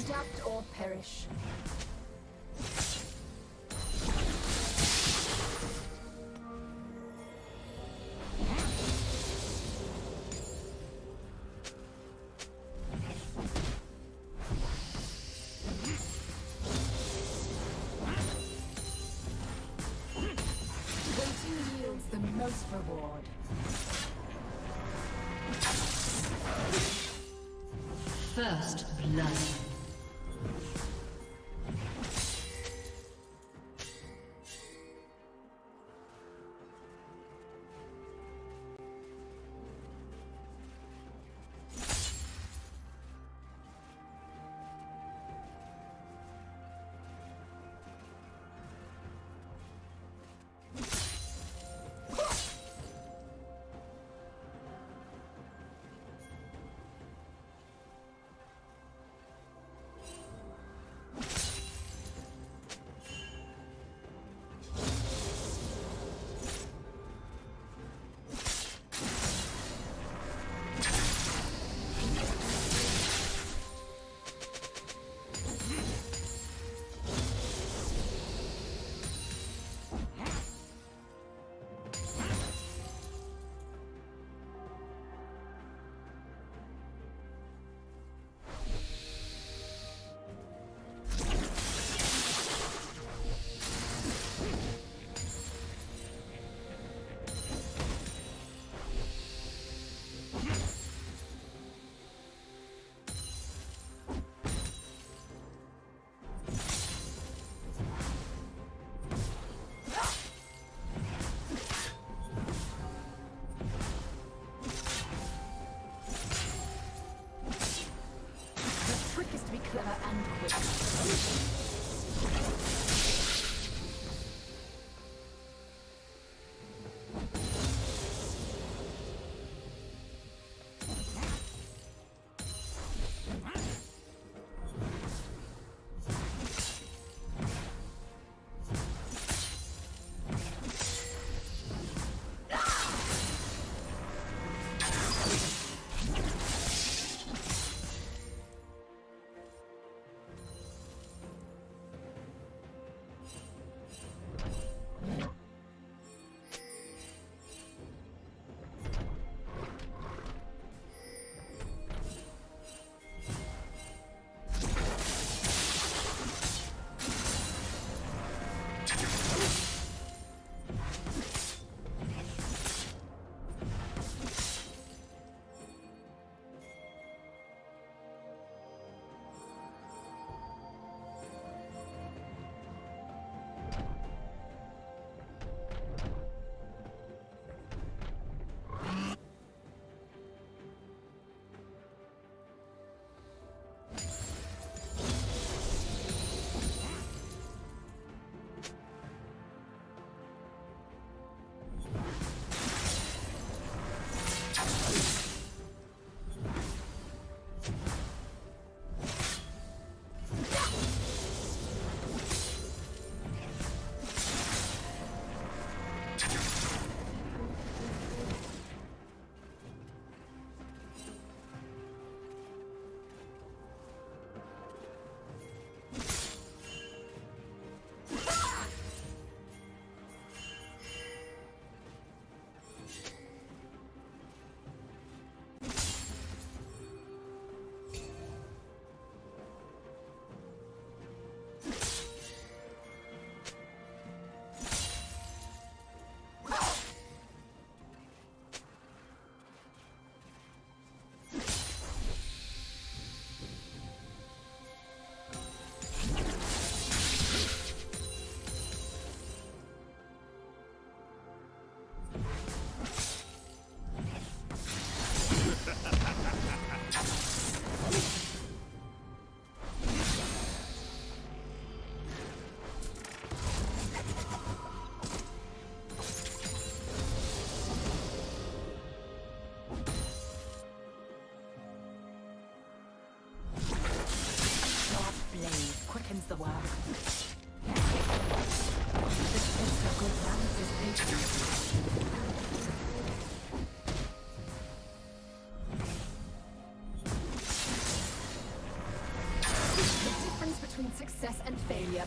Adapt or perish.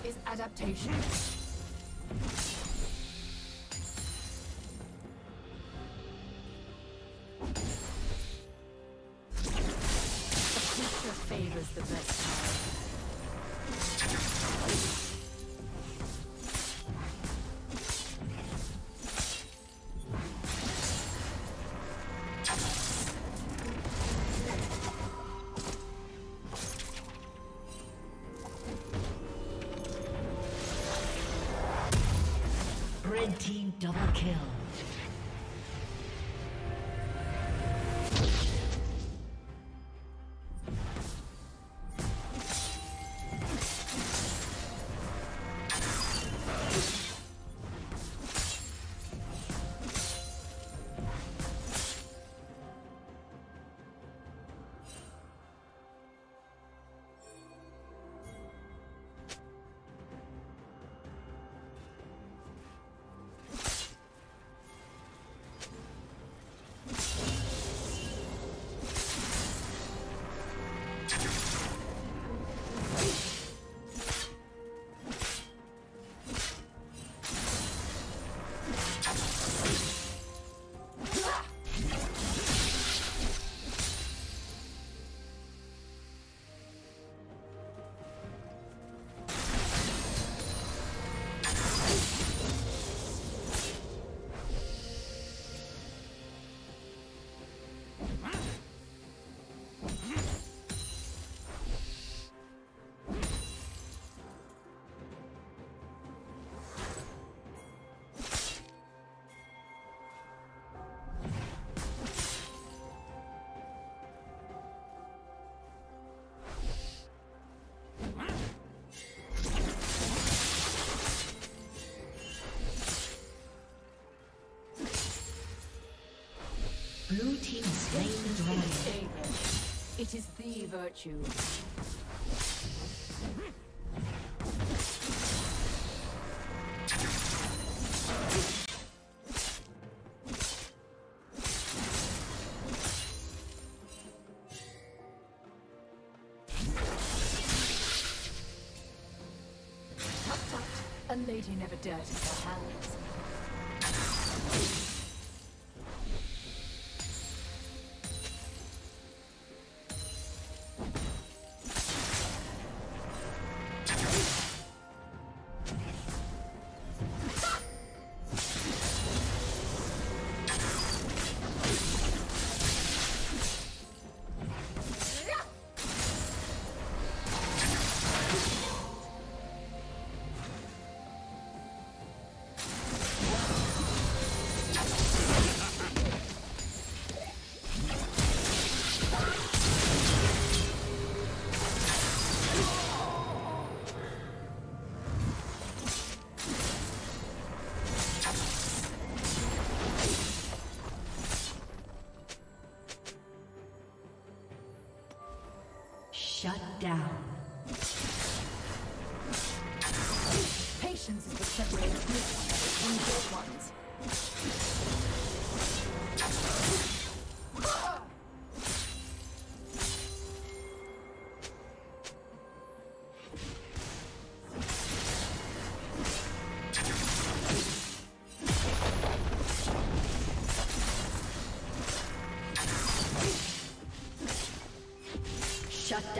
Is adaptation. favors the best slain the dragon. It is the virtue. A lady never dirties her hands.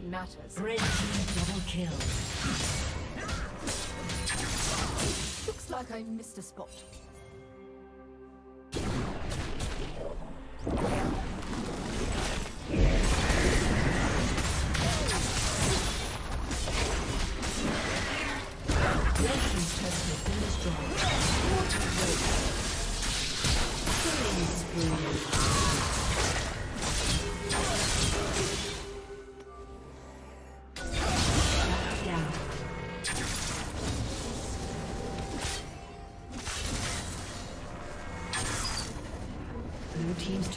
That matters. Red team double kill. Looks like I missed a spot.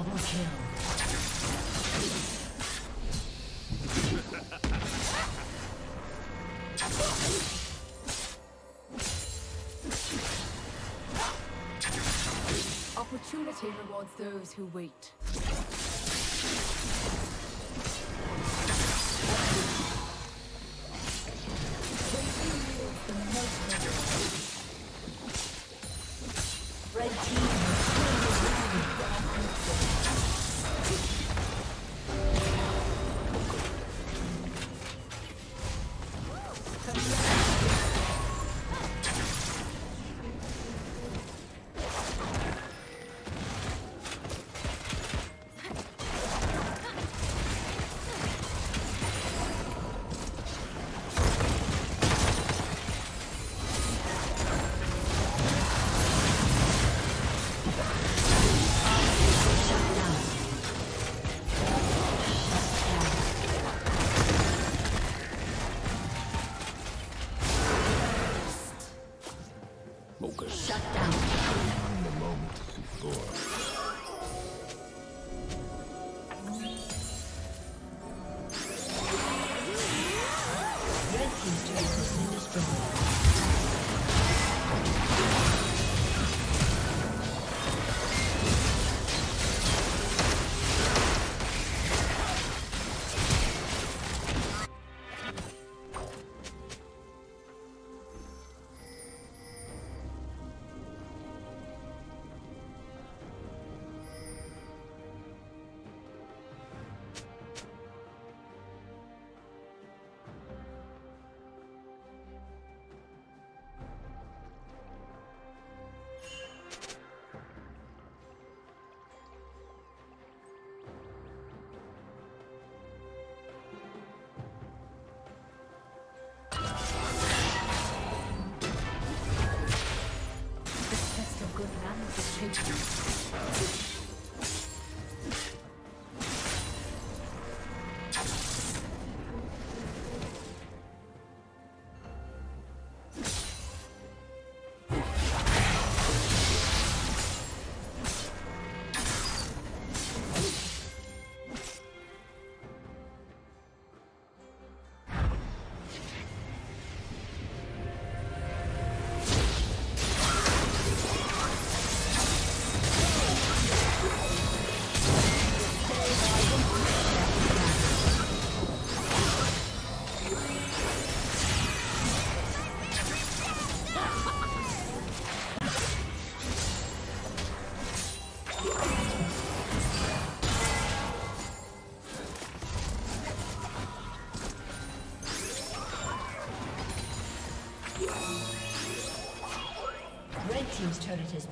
Double kill. Opportunity rewards those who wait.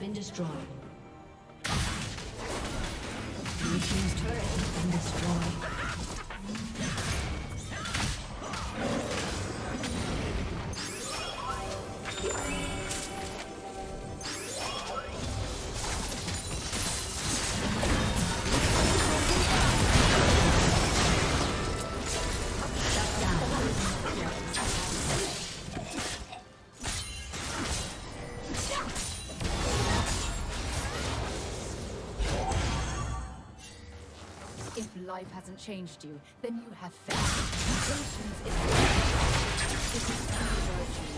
Been destroyed. Hasn't changed you, then you have failed. Patience is virtue.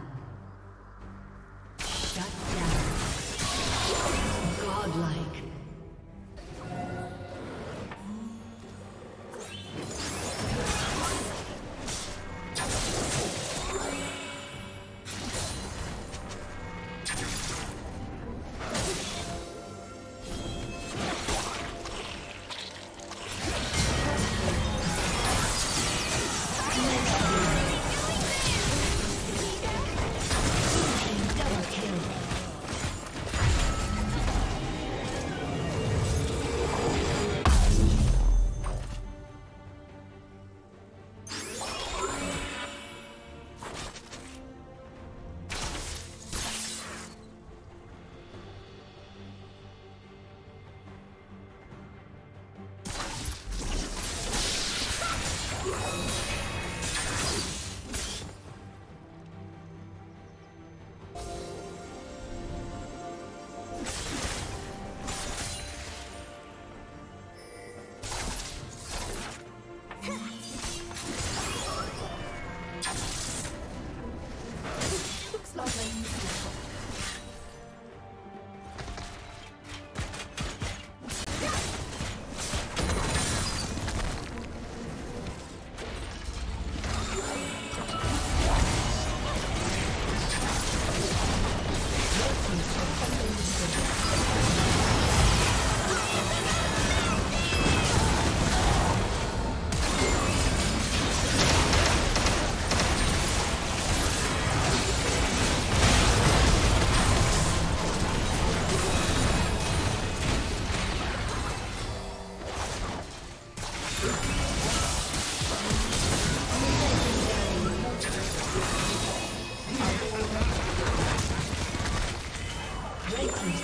Red team's